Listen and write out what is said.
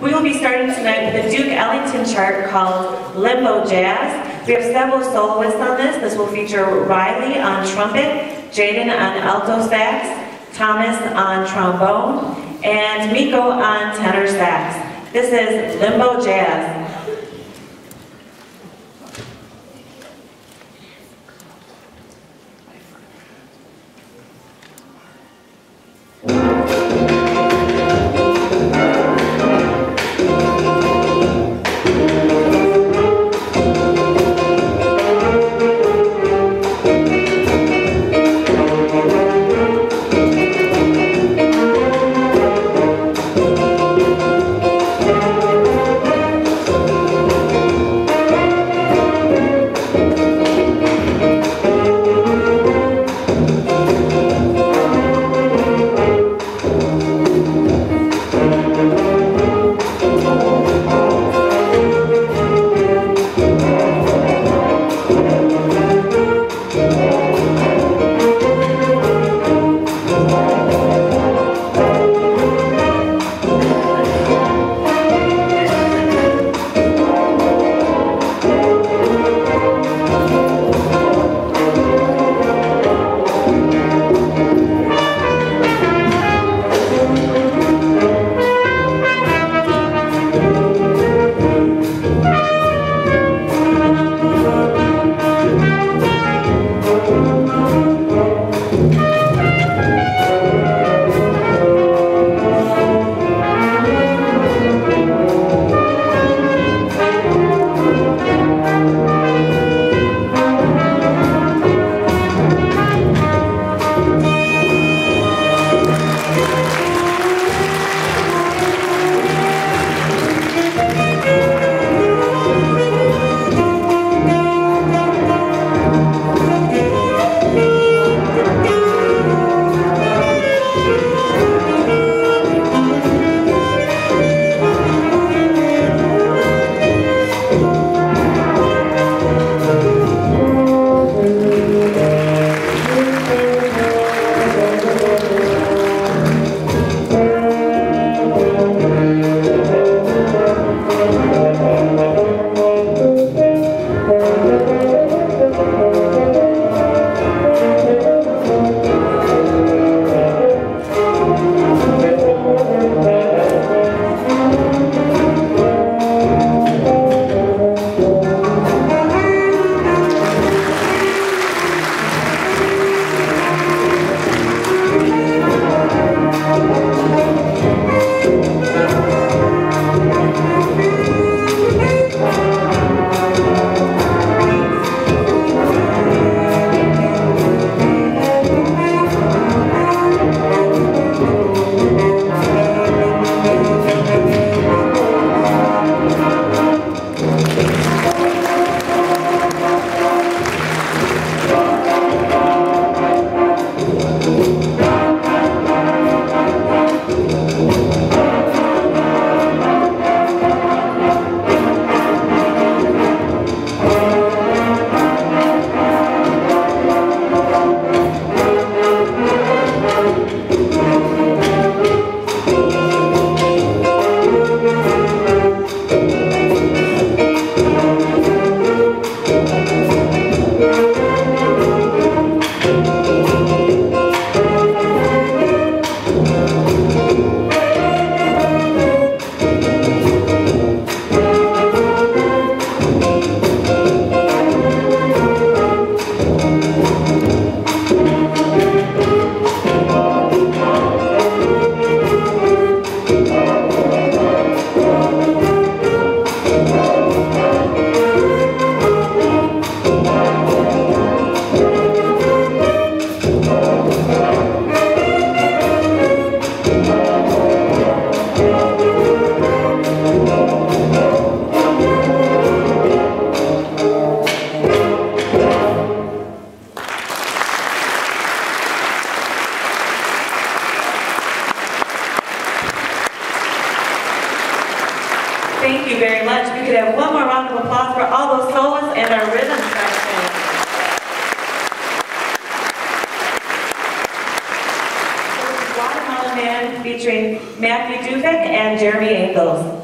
We will be starting tonight with a Duke Ellington chart called Limbo Jazz. We have several soloists on this. This will feature Riley on trumpet, Jaden on alto sax, Thomas on trombone, and Miko on tenor sax. This is Limbo Jazz. Featuring Matthew Dufek and Jeremy Angles.